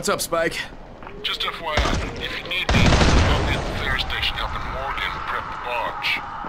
What's up, Spike? Just FYI, if you need me, I'll be at the station Morgan prep the barge.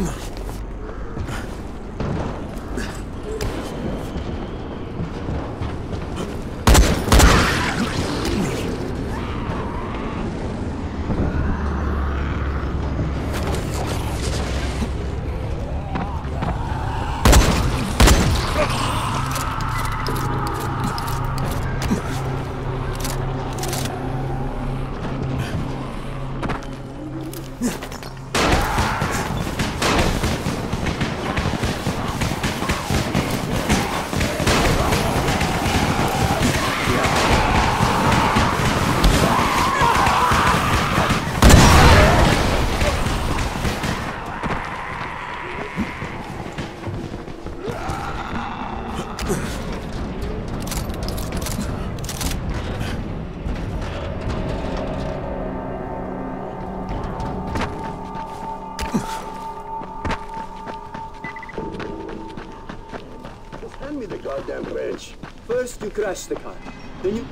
Ugh. You crash the car, then you